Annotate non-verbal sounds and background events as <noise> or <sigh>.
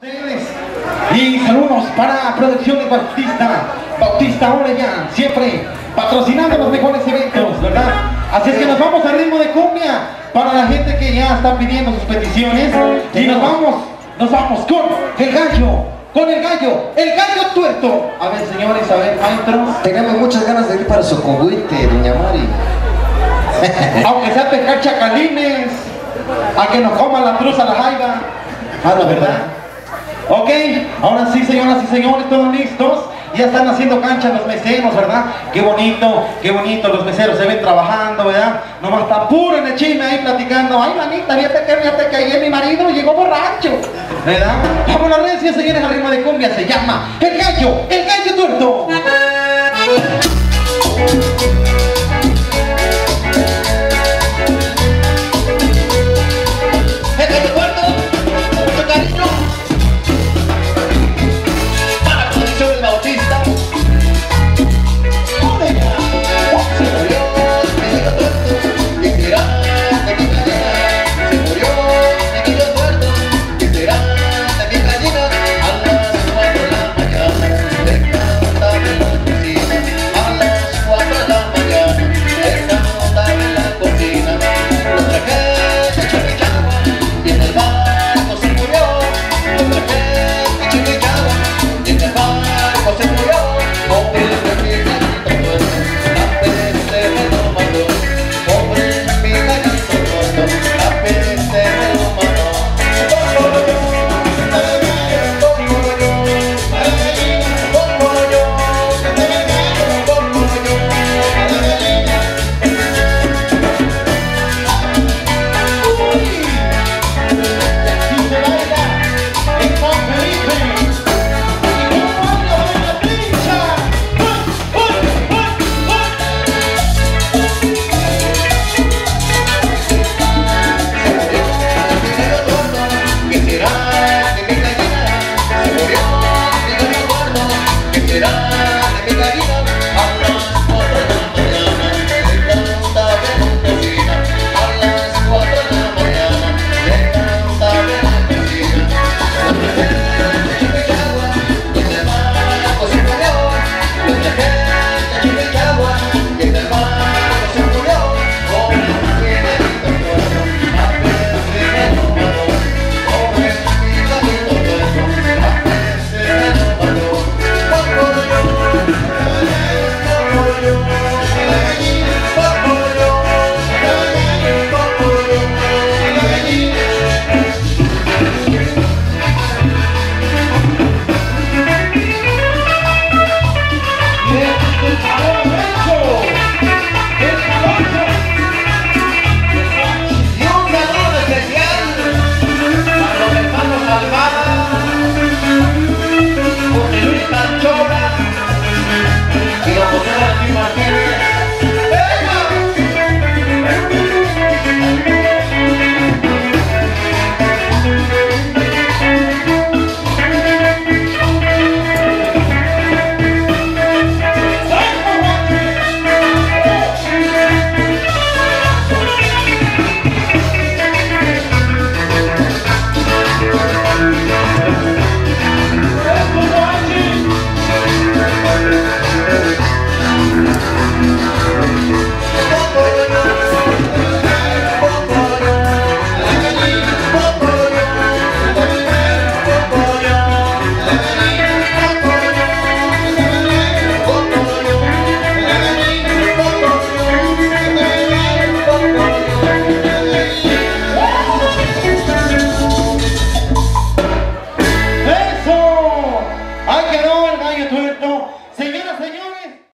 Y saludos para Producciones Bautista, Bautista Orellán, siempre patrocinando los mejores eventos, ¿verdad? Así es que nos vamos al ritmo de cumbia para la gente que ya está pidiendo sus peticiones. Y nos vamos, nos vamos con el gallo, con el gallo, el gallo tuerto. A ver, señores, a ver, maestros. Tenemos muchas ganas de ir para Socohuite, doña Mari. <laughs> Aunque sea pescar chacalines, a que nos coma la truza la jaiba. Ah, la verdad. Ok, ahora sí, señoras y señores, todos listos. Ya están haciendo cancha los meseros, ¿verdad? Qué bonito, qué bonito, los meseros se ven trabajando, ¿verdad? Nomás está puro en el chisme ahí platicando. Ay, manita, fíjate que, fíjate que ayer mi marido llegó borracho, ¿verdad? Vámonos, recio, señores, al ritmo de cumbia se llama El Gallo, El Gallo Tuerto. Será